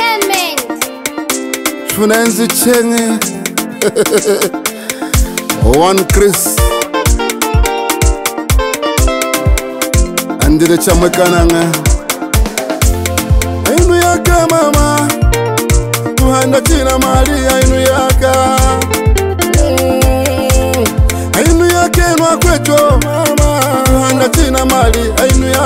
entertainment funa ndzi chenge one chris andile chamwekananga ainu yaka mama kuhanda tina mali ainu yaka mm. ainu yake nwa kwecho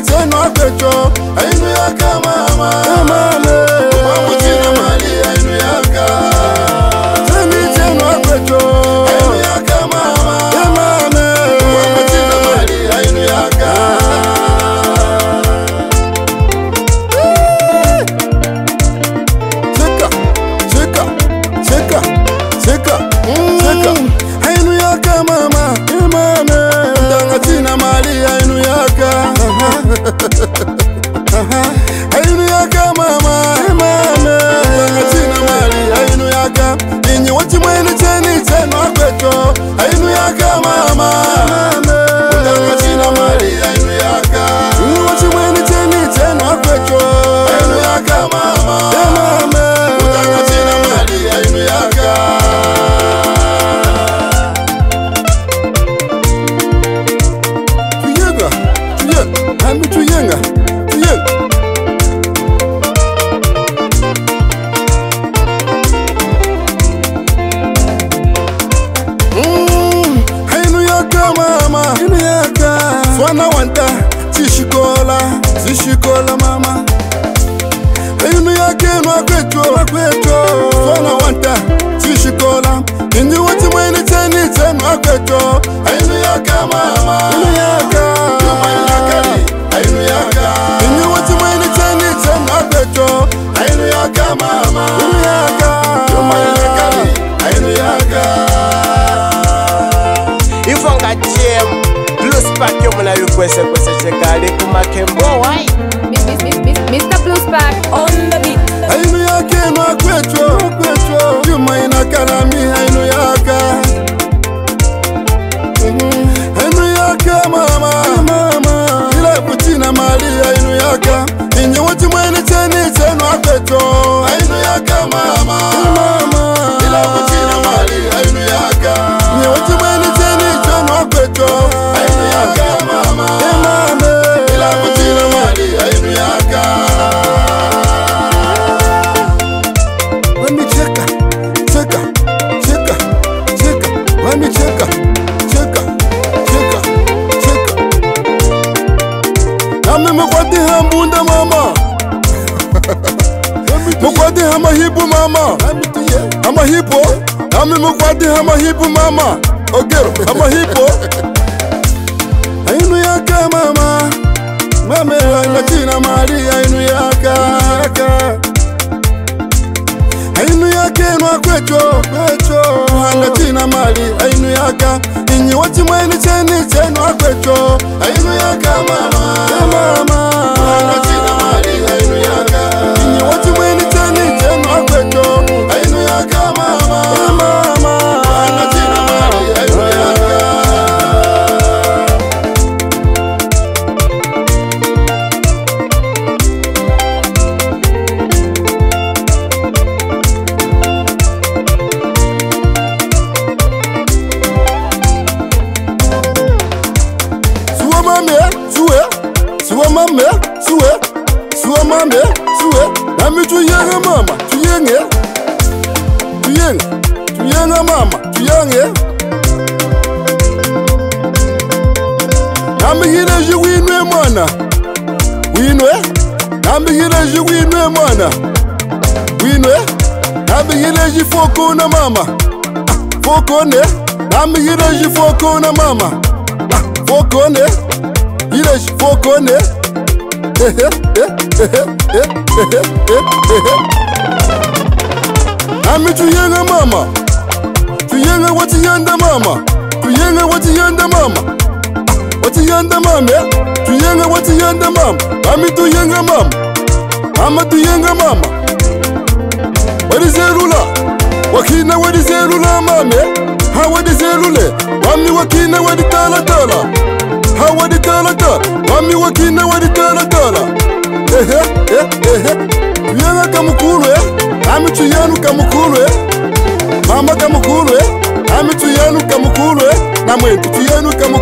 return of the job. aguenta Se chicola, se chicola, mama Eu não ia que não aguento, não aguento Só não aguenta, se chicola E não vou te mais nem ter, nem ter, não aguento Eu não ia que, mama Eu não ia que Yeah. Blues Pack, eu vou na request, eu vou chegar ali com uma Kembo, ai. Mr. Blues Pack, on the beat. Ainu yake makwecho, makwecho. Juma inakana mi, ainu yake. Nami mukwatiha mbunda mama mukwatiha mahibu mama amahipo nami mukwatiha mahibu mama ogero amahipo ainu yaka mama mame lakina mali ainu yaka ainu yake nwa kwecho kwecho hanga tina mali ainu haleluyaka inyiwo cimwene cene cenwa kwecho haleluyaka mama, mama. suwemame suwe suwemame suwe nami tuyenge mama tuyenge tuyenge tuyenge mama tuyenge nami hireji winwe mwana winwe nami hireji winwe mwana winwe nami hireji fokona mama fokone nami hireji fokona mama fokone ile shifokone ami tuyenge mama tuyenge watiyende mama tuyenge watiyende mama watiyende mama tuyenge watiyende mama ami tuyenge mama ama tuyenge mama walizerula wakina walizerula mame hawadizelule wami wakina waditalatala kota vami wakina walitalatala vyeve e, kamukulue ami tuyanu kamukulue mama kamukulue ami tuyanu kamukulue na mwetu tuyanu kamu